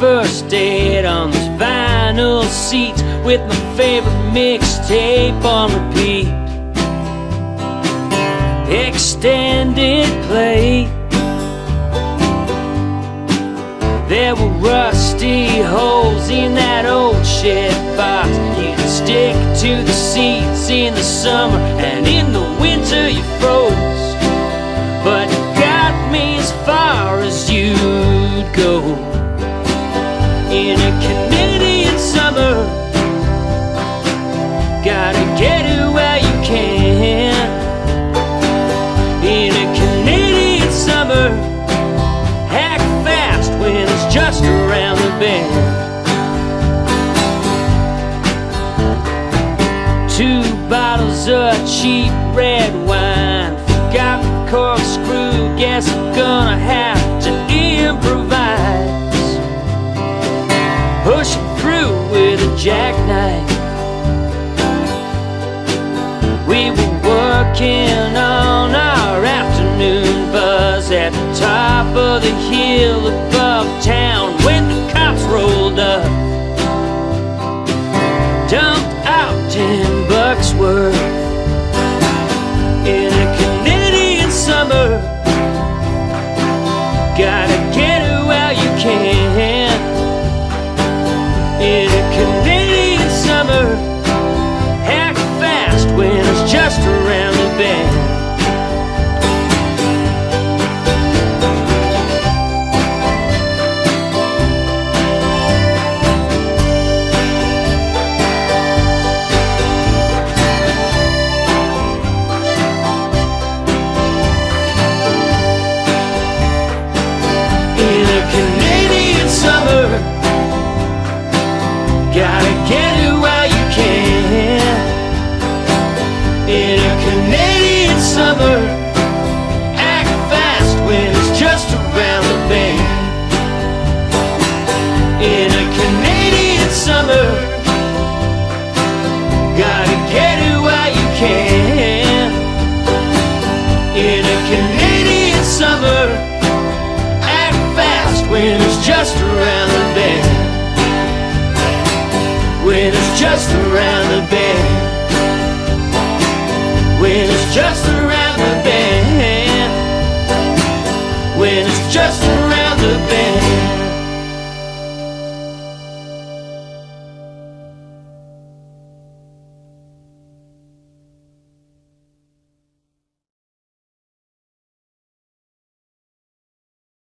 stayed on those vinyl seats with my favorite mixtape on repeat. Extended play. There were rusty holes in that old shed box. You'd stick to the seats in the summer, and In a Canadian summer, gotta get it while you can. In a Canadian summer, act fast when it's just around the bend. Two bottles of cheap red wine. Forgot the corkscrew, guess I'm gonna have to improvise. At the top of the hill above town when the cops rolled up. Dumped out ten bucks worth in a Canadian summer. Gotta get it while you can. In a Canadian summer, act fast when it's just when it's just around the bend. When it's just around the bend. When it's just around